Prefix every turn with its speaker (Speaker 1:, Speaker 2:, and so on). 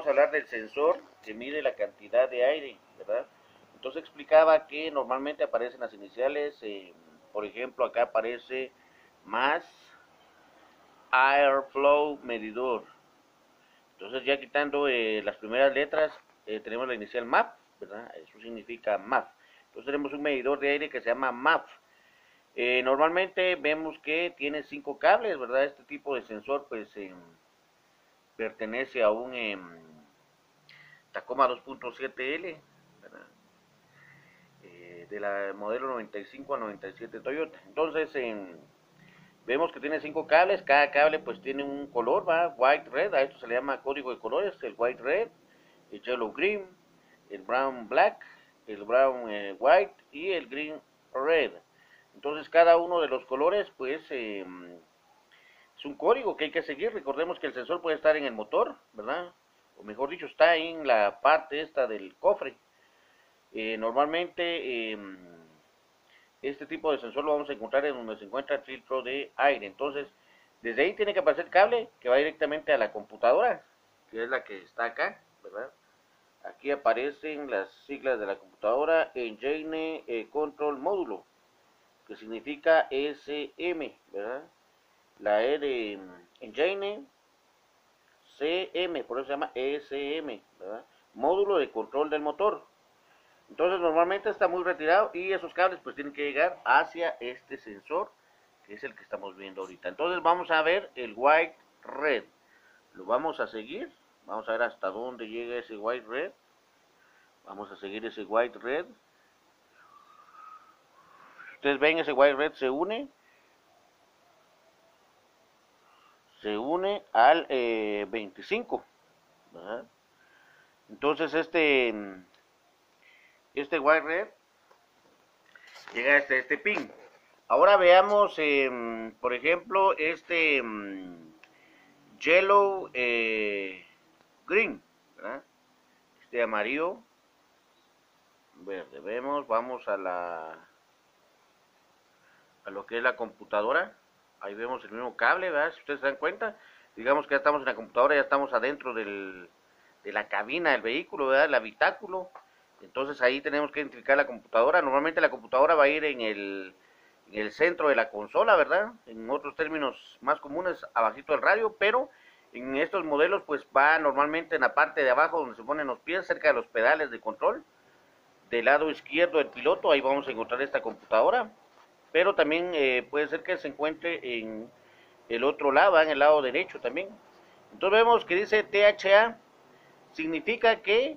Speaker 1: vamos a hablar del sensor que mide la cantidad de aire, ¿verdad? Entonces explicaba que normalmente aparecen las iniciales, eh, por ejemplo, acá aparece más Airflow Medidor. Entonces ya quitando eh, las primeras letras, eh, tenemos la inicial MAP, ¿verdad? Eso significa MAP. Entonces tenemos un medidor de aire que se llama MAP. Normalmente vemos que tiene cinco cables, ¿verdad? Este tipo de sensor pues em, pertenece a un em, Tacoma 2.7L, ¿verdad? de la modelo 95 a 97 Toyota. Entonces, en Vemos que tiene cinco cables, cada cable pues tiene un color, white, red, a esto se le llama código de colores, el white, red, el yellow, green, el brown, black, el brown, eh, white y el green, red. Entonces cada uno de los colores pues em, es un código que hay que seguir, recordemos que el sensor puede estar en el motor, ¿verdad? O mejor dicho, está en la parte esta del cofre. Eh, normalmente... Eh, este tipo de sensor lo vamos a encontrar en donde se encuentra el filtro de aire. Entonces, desde ahí tiene que aparecer cable que va directamente a la computadora, que es la que está acá, ¿verdad? Aquí aparecen las siglas de la computadora Engine eh, Control Módulo, que significa SM, ¿verdad? La E de Engine CM, por eso se llama ESM, ¿verdad? Módulo de control del motor. Entonces normalmente está muy retirado y esos cables pues tienen que llegar hacia este sensor que es el que estamos viendo ahorita. Entonces vamos a ver el white red. Lo vamos a seguir. Vamos a ver hasta dónde llega ese white red. Vamos a seguir ese white red. Ustedes ven ese white red se une. Se une al 25. Eh, Entonces este este llega hasta este pin. Ahora veamos, em, por ejemplo, este em, yellow eh, green, este amarillo verde. Vemos, vamos a la a lo que es la computadora. Ahí vemos el mismo cable, ¿verdad? Si ustedes se dan cuenta, digamos que ya estamos en la computadora, ya estamos adentro del, de la cabina del vehículo, ¿verdad? El habitáculo. Entonces ahí tenemos que identificar la computadora. Normalmente la computadora va a ir en el, en el centro de la consola, ¿verdad? En otros términos más comunes, abajito del radio, pero en estos modelos pues va normalmente en la parte de abajo donde se ponen los pies, cerca de los pedales de control. Del lado izquierdo del piloto, ahí vamos a encontrar esta computadora. Pero también eh, puede ser que se encuentre en el otro lado, en el lado derecho también. Entonces vemos que dice THA, significa que